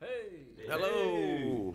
Hey. Hello.